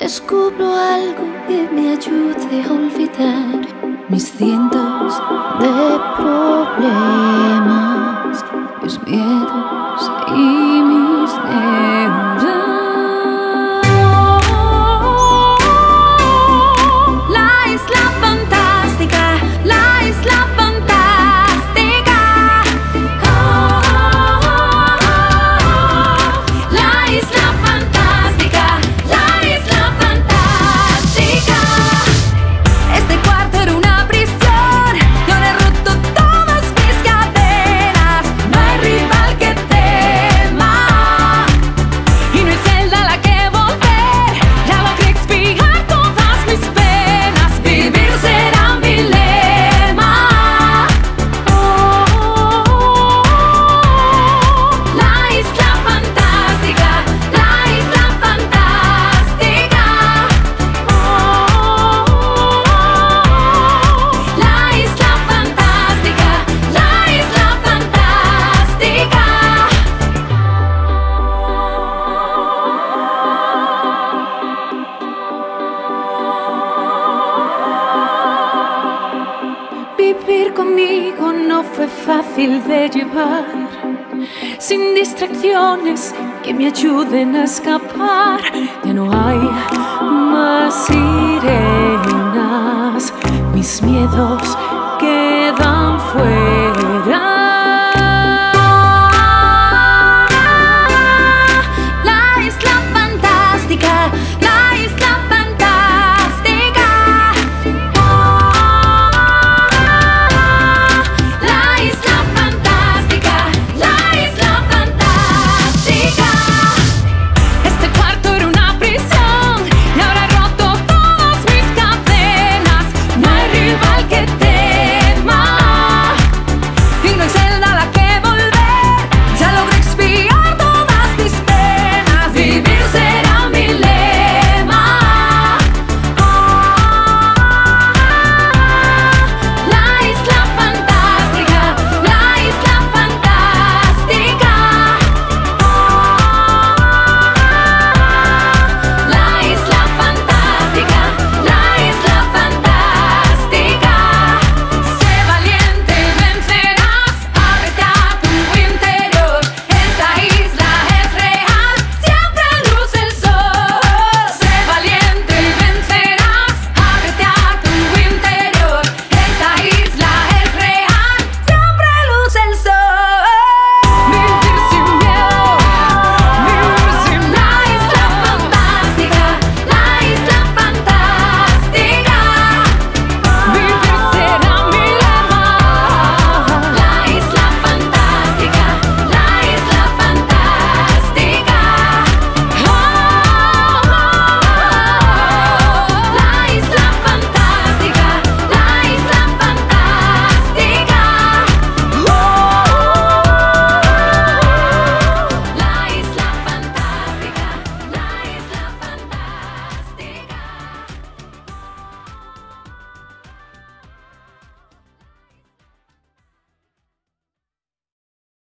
descubro algo que me ayude a olvidar mis cientos de problemas, mis miedos y Vivir conmigo no fue fácil de llevar, sin distracciones que me ayuden a escapar. Ya no hay más sirenas, mis miedos